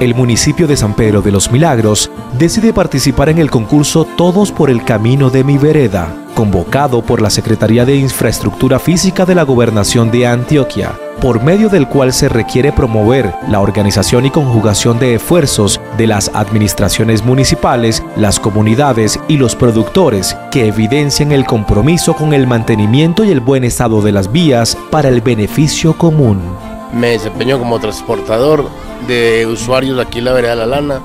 el municipio de San Pedro de los Milagros decide participar en el concurso Todos por el Camino de mi Vereda, convocado por la Secretaría de Infraestructura Física de la Gobernación de Antioquia, por medio del cual se requiere promover la organización y conjugación de esfuerzos de las administraciones municipales, las comunidades y los productores que evidencian el compromiso con el mantenimiento y el buen estado de las vías para el beneficio común. Me desempeño como transportador de usuarios aquí en la vereda de La Lana.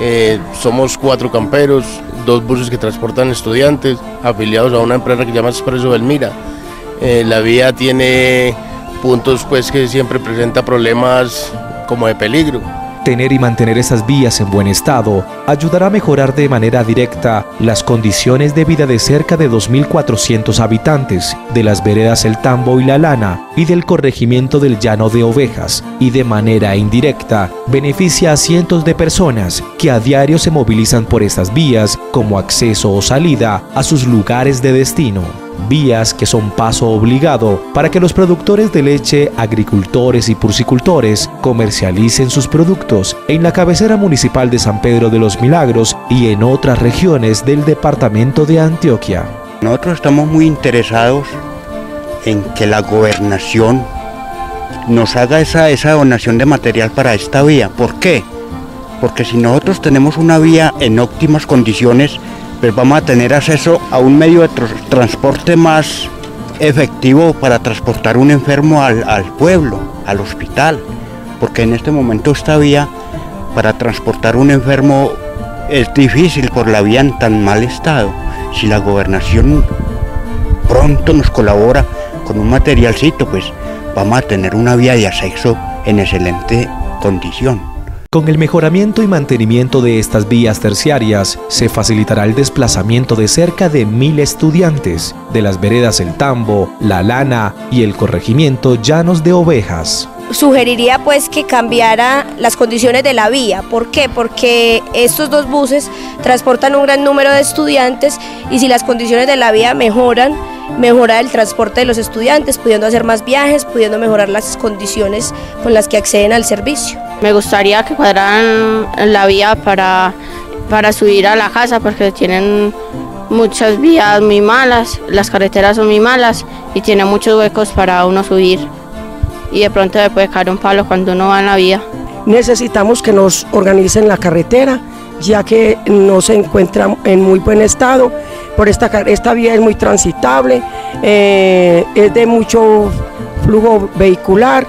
Eh, somos cuatro camperos, dos buses que transportan estudiantes afiliados a una empresa que se llama Expreso Belmira. Eh, la vía tiene puntos pues que siempre presenta problemas como de peligro. Tener y mantener esas vías en buen estado ayudará a mejorar de manera directa las condiciones de vida de cerca de 2.400 habitantes de las veredas El Tambo y La Lana y del corregimiento del Llano de Ovejas y de manera indirecta beneficia a cientos de personas que a diario se movilizan por estas vías como acceso o salida a sus lugares de destino vías que son paso obligado para que los productores de leche, agricultores y purcicultores comercialicen sus productos en la cabecera municipal de San Pedro de los Milagros y en otras regiones del departamento de Antioquia. Nosotros estamos muy interesados en que la gobernación nos haga esa, esa donación de material para esta vía. ¿Por qué? Porque si nosotros tenemos una vía en óptimas condiciones, pues vamos a tener acceso a un medio de transporte más efectivo para transportar un enfermo al, pueblo, al hospital, porque en este momento esta vía para transportar un enfermo es difícil por la vía en tan mal estado. Si la gobernación pronto nos colabora con un materialcito, pues vamos a tener una vía de acceso en excelente condición. Con el mejoramiento y mantenimiento de estas vías terciarias, se facilitará el desplazamiento de cerca de mil estudiantes de las veredas El Tambo, La Lana y el corregimiento Llanos de Ovejas sugeriría pues que cambiara las condiciones de la vía. ¿Por qué? Porque estos dos buses transportan un gran número de estudiantes y si las condiciones de la vía mejoran, mejora el transporte de los estudiantes, pudiendo hacer más viajes, pudiendo mejorar las condiciones con las que acceden al servicio. Me gustaría que cuadraran la vía para, para subir a la casa porque tienen muchas vías muy malas, las carreteras son muy malas y tienen muchos huecos para uno subir y de pronto le puede caer un palo cuando uno va en la vía. Necesitamos que nos organicen la carretera, ya que no se encuentra en muy buen estado. Por esta, esta vía es muy transitable, eh, es de mucho flujo vehicular.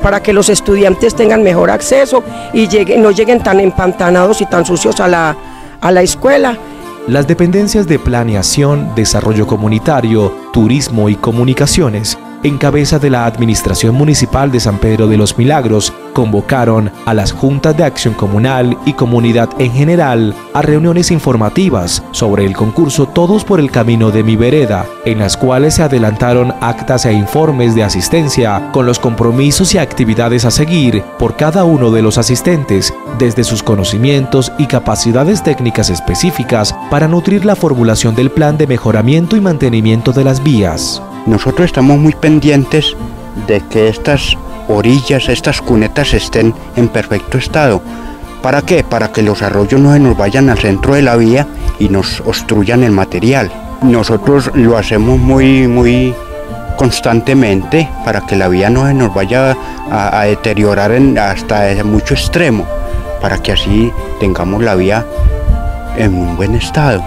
Para que los estudiantes tengan mejor acceso y lleguen, no lleguen tan empantanados y tan sucios a la, a la escuela. Las dependencias de planeación, desarrollo comunitario, turismo y comunicaciones en cabeza de la Administración Municipal de San Pedro de los Milagros, convocaron a las juntas de acción comunal y comunidad en general a reuniones informativas sobre el concurso Todos por el Camino de mi Vereda, en las cuales se adelantaron actas e informes de asistencia con los compromisos y actividades a seguir por cada uno de los asistentes, desde sus conocimientos y capacidades técnicas específicas para nutrir la formulación del plan de mejoramiento y mantenimiento de las vías. Nosotros estamos muy pendientes de que estas orillas, estas cunetas estén en perfecto estado. ¿Para qué? Para que los arroyos no se nos vayan al centro de la vía y nos obstruyan el material. Nosotros lo hacemos muy, muy constantemente para que la vía no se nos vaya a, deteriorar hasta mucho extremo, para que así tengamos la vía en un buen estado.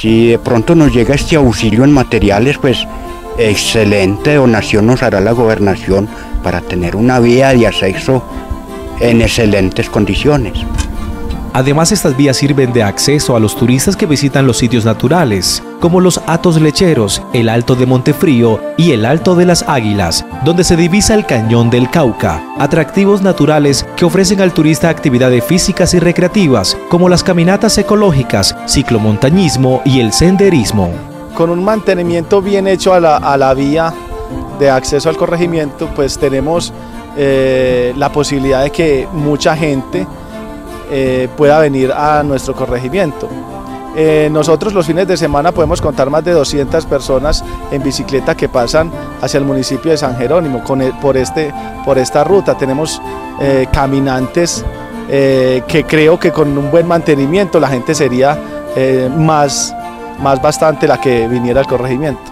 Si de pronto nos llega este auxilio en materiales, pues excelente donación nos hará la gobernación para tener una vía de acceso en excelentes condiciones. Además, estas vías sirven de acceso a los turistas que visitan los sitios naturales, como los Atos Lecheros, el Alto de Montefrío y el Alto de las Águilas, donde se divisa el Cañón del Cauca, atractivos naturales que ofrecen al turista actividades físicas y recreativas, como las caminatas ecológicas, ciclomontañismo y el senderismo con un mantenimiento bien hecho a la, vía de acceso al corregimiento, pues tenemos eh, la posibilidad de que mucha gente eh, pueda venir a nuestro corregimiento. Eh, nosotros los fines de semana podemos contar más de 200 personas en bicicleta que pasan hacia el municipio de San Jerónimo con por, este, por esta ruta. Tenemos caminantes que creo que con un buen mantenimiento la gente sería más, más bastante la que viniera al corregimiento.